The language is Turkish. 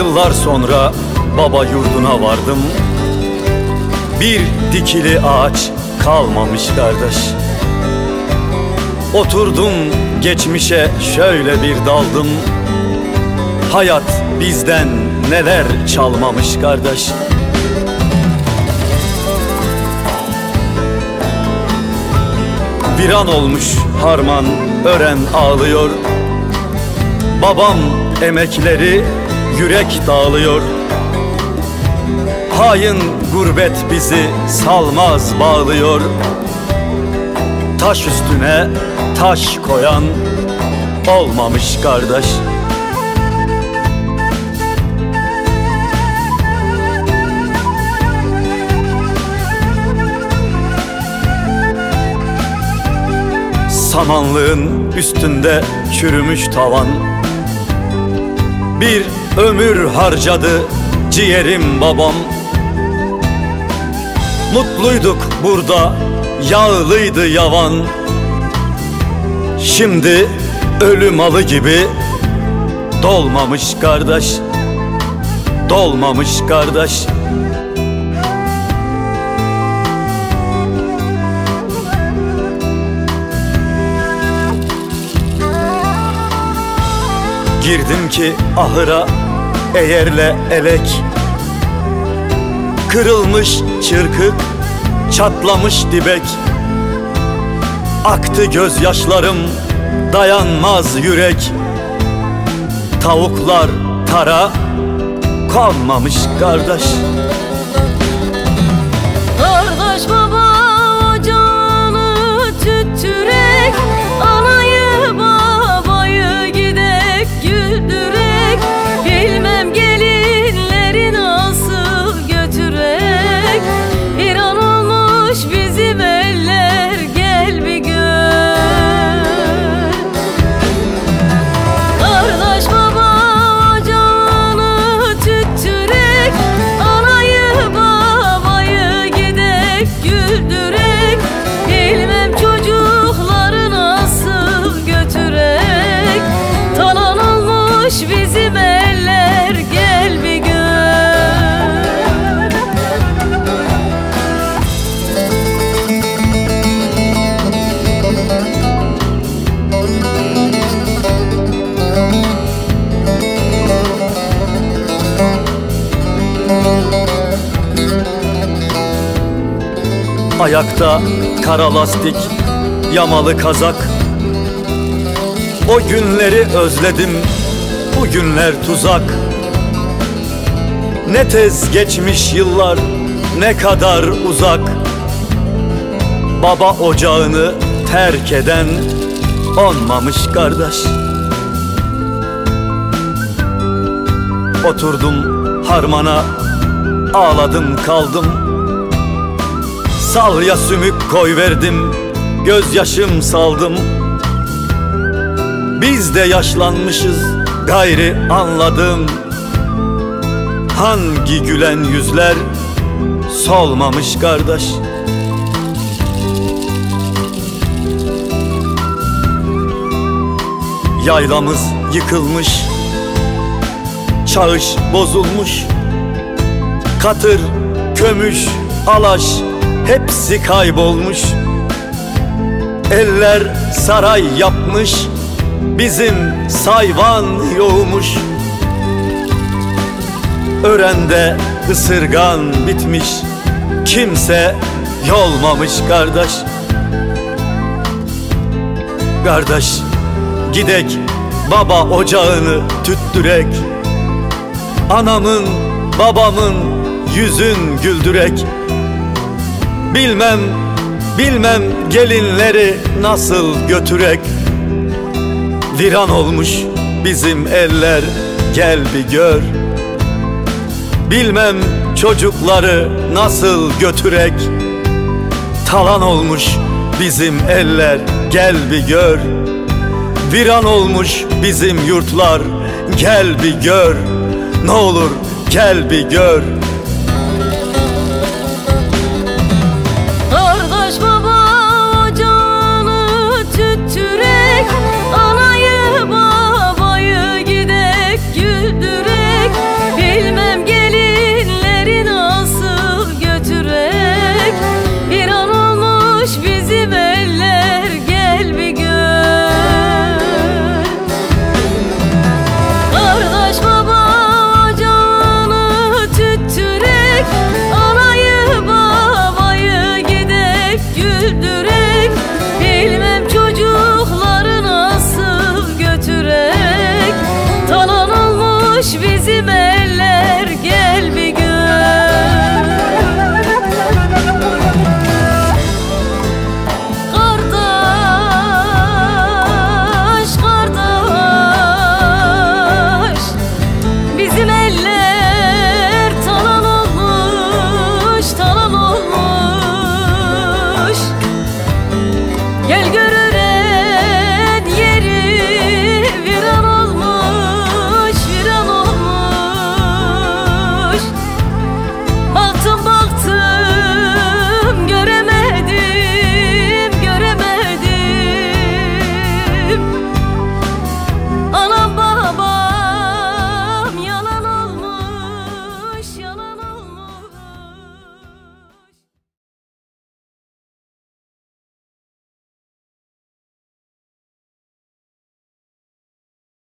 Yıllar sonra baba yurduna vardım. Bir dikili ağaç kalmamış kardeş. Oturdum geçmişe şöyle bir daldım. Hayat bizden neler çalmamış kardeş. Viran olmuş harman ören ağlıyor. Babam emekleri yürek dağılıyor. Hain gurbet bizi salmaz bağlıyor. Taş üstüne taş koyan olmamış kardeş. Samanlığın üstünde çürümüş tavan. Bir ömür harcadı ciğerim babam. Mutluyduk burada yağlıydı yavan. Şimdi ölü malı gibi dolmamış kardeş Dolmamış kardeş. Girdim ki ahıra eğerle elek. Kırılmış çırkık, çatlamış dibek. Aktı gözyaşlarım, dayanmaz yürek. Tavuklar tara, kalmamış kardeş. Kardeş baba Ayakta kara lastik, yamalı kazak. O günleri özledim, bu günler tuzak. Ne tez geçmiş yıllar, ne kadar uzak. Baba ocağını terk eden olmamış kardeş. Oturdum harmana, ağladım kaldım Salya sümük koy verdim Gözyaşım saldım. Biz de yaşlanmışız Gayri anladım. Hangi gülen yüzler Solmamış kardeş? Yaylamız yıkılmış Çağış bozulmuş. Katır, kömüş, alaş hepsi kaybolmuş. Eller saray yapmış. Bizim sayvan yoğmuş. Örende ısırgan bitmiş. Kimse yolmamış kardeş. Kardeş gidek baba ocağını tüttürek. Anamın babamın yüzün güldürek Bilmem, bilmem gelinleri nasıl götürek. Viran olmuş bizim eller gel bir gör. Bilmem çocukları nasıl götürek. Talan olmuş bizim eller gel bir gör. Viran olmuş bizim yurtlar gel bir gör. Ne olur gel bir gör